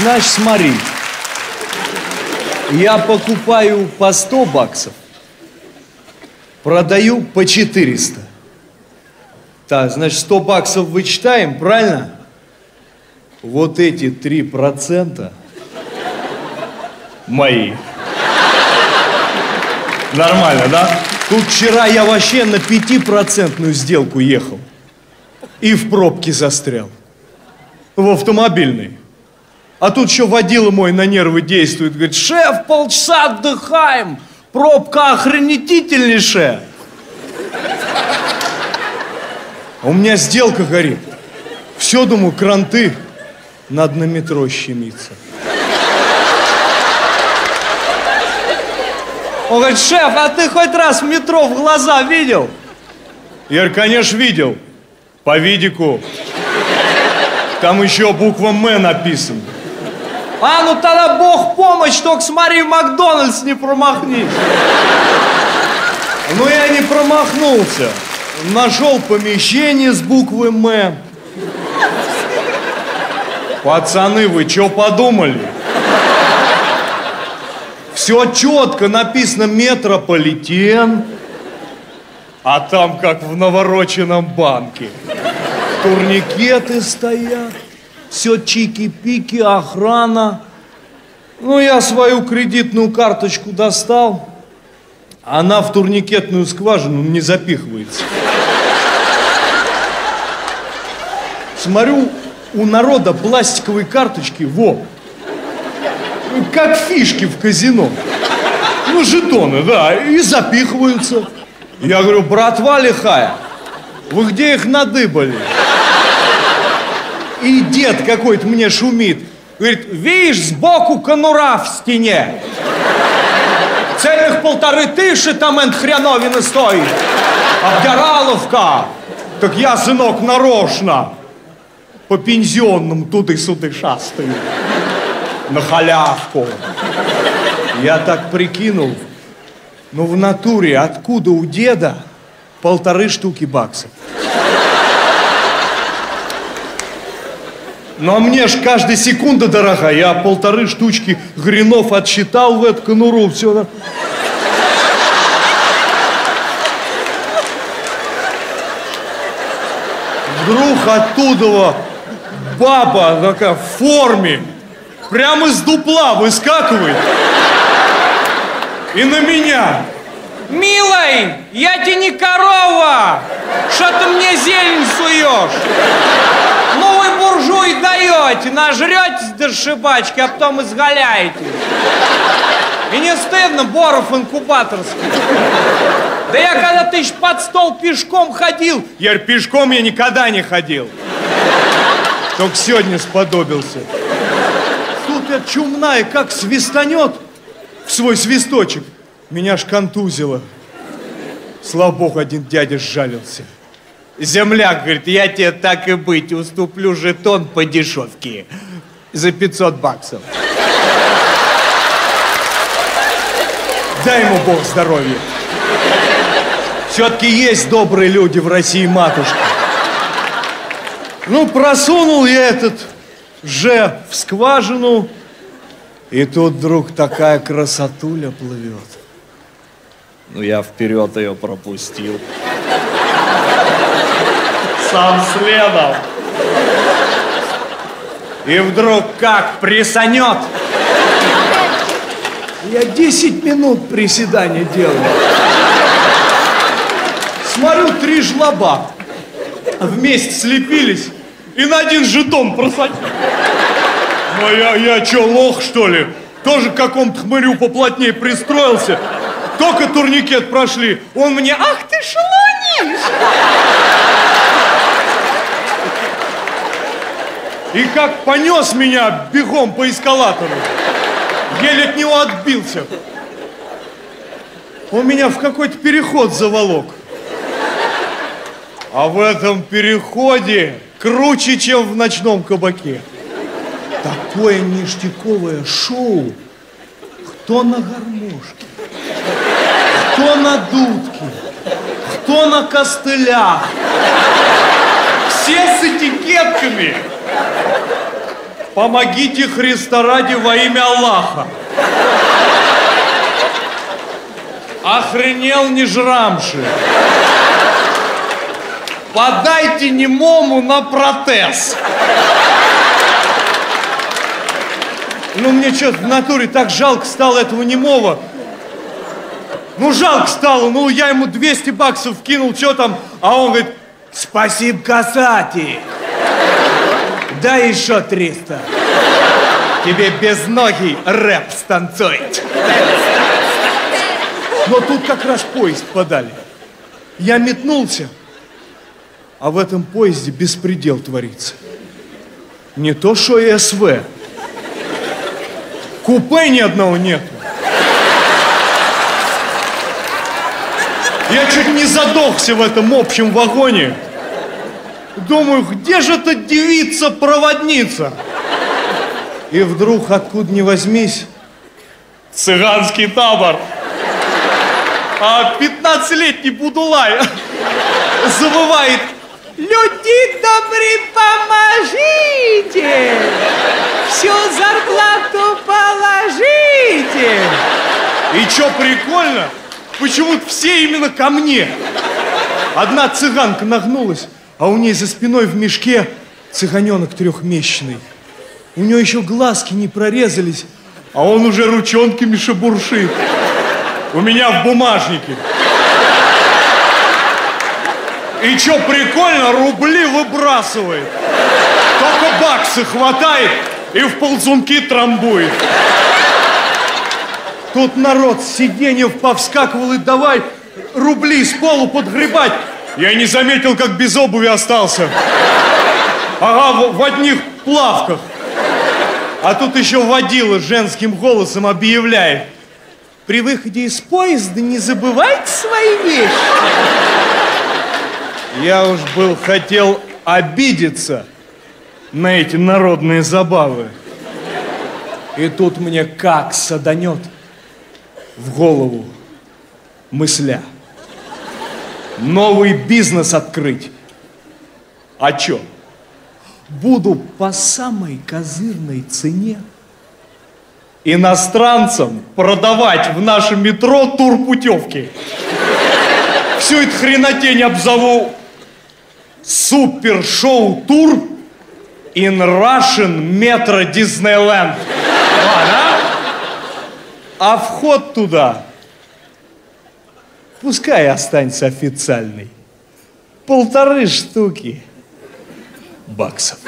Значит, смотри. Я покупаю по 100 баксов, продаю по 400. Так, значит, 100 баксов вычитаем, правильно? Вот эти 3% мои. Нормально, да? Тут вчера я вообще на пятипроцентную сделку ехал. И в пробке застрял. В автомобильной. А тут еще водила мой на нервы действует. Говорит, шеф, полчаса отдыхаем. Пробка охренетительнейшая. А у меня сделка горит. Все, думаю, кранты. Надо на метро щемиться. Он говорит, шеф, а ты хоть раз в метро в глаза видел? Я говорю, конечно, видел. По видику. Там еще буква М написана. А, ну тогда бог помощь, только смотри, Макдональдс не промахнись. Ну, я не промахнулся. Нашел помещение с буквой М. Пацаны, вы что подумали? Все четко написано метрополитен, а там как в навороченном банке. Турникеты стоят, все чики-пики, охрана. Ну, я свою кредитную карточку достал, она в турникетную скважину не запихивается. Смотрю, у народа пластиковые карточки, во, как фишки в казино. Ну, жетоны, да, и запихиваются. Я говорю, братва лихая, вы где их надыбали? И дед какой-то мне шумит. Говорит, видишь, сбоку конура в стене. Целых полторы тысячи там энд стоит. Обдираловка. Так я, сынок, нарочно по пензионным туды-суды шастаю. На халявку. Я так прикинул, ну в натуре откуда у деда полторы штуки баксов? Ну а мне ж каждая секунда дорога. Я полторы штучки гринов отсчитал в эту конуру. Все. Вдруг оттуда баба такая в форме, прямо из дупла выскакивает. И на меня. Милый, я тебе не корова! Что ты мне зелень суешь? Вы, даете, нажретесь до шибачки, а потом изгаляете. И не стыдно, Боров инкубаторский. Да я когда ты еще под стол пешком ходил. Я пешком я никогда не ходил. Только сегодня сподобился. Тут я чумная, как свистанет в свой свисточек. Меня ж контузило. Слава богу, один дядя сжалился. Земляк говорит, я тебе так и быть, уступлю жетон по дешевке за 500 баксов. Дай ему Бог здоровья. Все-таки есть добрые люди в России, матушка. Ну, просунул я этот же в скважину, и тут вдруг такая красотуля плывет. Ну, я вперед ее пропустил. Сам следом. И вдруг как присанет. Я 10 минут приседания делаю. Смотрю, три жлоба вместе слепились и на один жетон просадили. Ну, я, я что, лох, что ли? Тоже к какому-то хмырю поплотнее пристроился. Только турникет прошли. Он мне, ах ты шалонишь! И как понес меня бегом по эскалатору. Еле от него отбился. Он меня в какой-то переход заволок. А в этом переходе круче, чем в ночном кабаке. Такое ништяковое шоу. Кто на гармошке, кто на дудке, кто на костылях. Все с этикетками. Помогите Христа ради во имя Аллаха. Охренел не жрамши. Подайте немому на протез. Ну, мне что в натуре так жалко стало этого немого. Ну, жалко стало, ну, я ему 200 баксов кинул, что там, а он говорит, спасибо, касати. Да еще 300. Тебе без ноги рэп станцует. Но тут как раз поезд подали. Я метнулся, а в этом поезде беспредел творится. Не то, что и СВ. Купе ни одного нету. Я чуть не задохся в этом общем вагоне. Думаю, где же эта девица-проводница? И вдруг, откуда ни возьмись, цыганский табор. А 15-летний Будулай завывает Люди добрые, поможите! Всю зарплату положите! И что прикольно? Почему-то все именно ко мне. Одна цыганка нагнулась, а у ней за спиной в мешке цыганенок трехмесячный. У нее еще глазки не прорезались, а он уже ручонками шебуршит. У меня в бумажнике. И что прикольно, рубли выбрасывает. Только баксы хватает и в ползунки трамбует. Тут народ с сиденьев повскакивал и давай рубли с полу подгребать. Я не заметил, как без обуви остался. Ага, в, в одних плавках. А тут еще водила женским голосом объявляет. При выходе из поезда не забывайте свои вещи. Я уж был хотел обидеться на эти народные забавы. И тут мне как саданет в голову мысля. Новый бизнес открыть. А чё? Буду по самой козырной цене иностранцам продавать в нашем метро турпутевки. Всю эту хренотень обзову супер-шоу-тур in Russian Metro Disneyland. Ладно? А вход туда пускай останется официальный. Полторы штуки баксов.